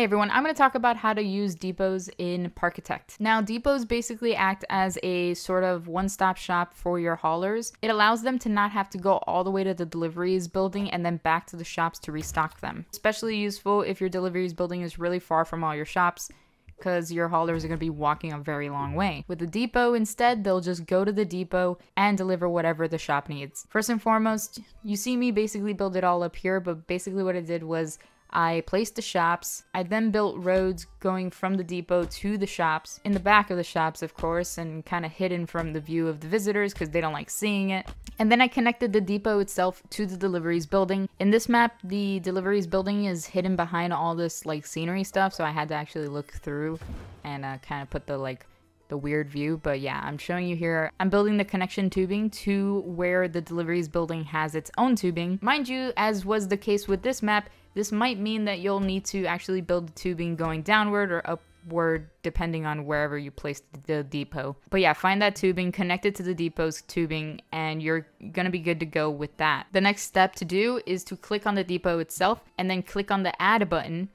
Hey everyone, I'm going to talk about how to use depots in Parkitect. Now, depots basically act as a sort of one-stop shop for your haulers. It allows them to not have to go all the way to the deliveries building and then back to the shops to restock them. Especially useful if your deliveries building is really far from all your shops because your haulers are going to be walking a very long way. With the depot, instead, they'll just go to the depot and deliver whatever the shop needs. First and foremost, you see me basically build it all up here, but basically what I did was I placed the shops. I then built roads going from the depot to the shops, in the back of the shops, of course, and kind of hidden from the view of the visitors because they don't like seeing it. And then I connected the depot itself to the deliveries building. In this map, the deliveries building is hidden behind all this like scenery stuff, so I had to actually look through and uh, kind of put the like the weird view, but yeah, I'm showing you here. I'm building the connection tubing to where the deliveries building has its own tubing. Mind you, as was the case with this map, this might mean that you'll need to actually build the tubing going downward or upward depending on wherever you place the depot. But yeah, find that tubing, connect it to the depot's tubing, and you're gonna be good to go with that. The next step to do is to click on the depot itself and then click on the add button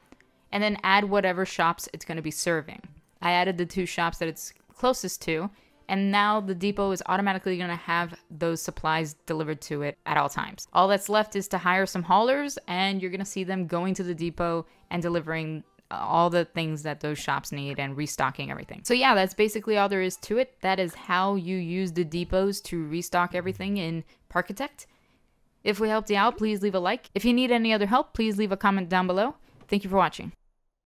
and then add whatever shops it's gonna be serving. I added the two shops that it's closest to and now the depot is automatically going to have those supplies delivered to it at all times. All that's left is to hire some haulers, and you're going to see them going to the depot and delivering uh, all the things that those shops need and restocking everything. So yeah, that's basically all there is to it. That is how you use the depots to restock everything in Parkitect. If we helped you out, please leave a like. If you need any other help, please leave a comment down below. Thank you for watching.